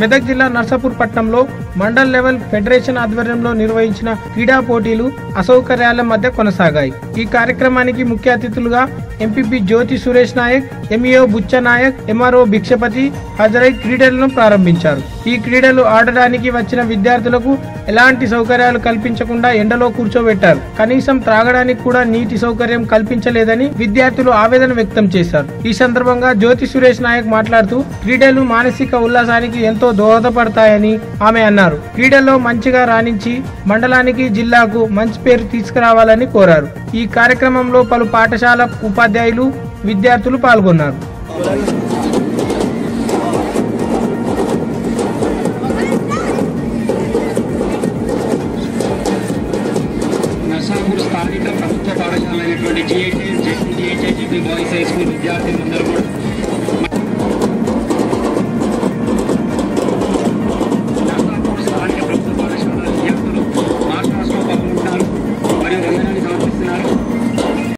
మెదక్ జిల్లా నర్సాపూర్ పట్టణంలో mandal level federation ఆధ్వర్యంలో నిర్వహించిన క్రీడా పోటీలు అసౌకర్యాల మధ్య కొనసాగాయి. ఈ కార్యక్రమానికి ముఖ్య అతిథులుగా MPP Jyothi Suresh Nayak MEO Buccha Nayak MRO Bhikshapathi హాజరై క్రీడలను ప్రారంభించారు. ఈ క్రీడలు ఆడడానికి వచ్చిన విద్యార్థులకు ఎలాంటి సౌకర్యాలు కల్పించకుండా ఎండలో కూర్చోబెట్టారు. కనీసం త్రాగడానికి కూడా నీటి సౌకర్యం కల్పించలేదని విద్యార్థులు ఆవేదన వ్యక్తం చేశారు. ఈ సందర్భంగా జ్యోతి సురేష్ నాయక్ మాట్లాడుతూ క్రీడలు మానసిక ఉల్లాసానికి ఎంతో దోహదపడతాయని ఆమె అన్నారు క్రీడల్లో మంచిగా రాణించి మండలానికి జిల్లాకు మంచి పేరు తీసుకురావాలని కోరారు ఈ కార్యక్రమంలో పలు పాఠశాల ఉపాధ్యాయులు విద్యార్థులు పాల్గొన్నారు స్థానిక ప్రభుత్వ పాఠశాల అయినటువంటి GIT ZP boys high school విద్యార్థులందరూ కూడా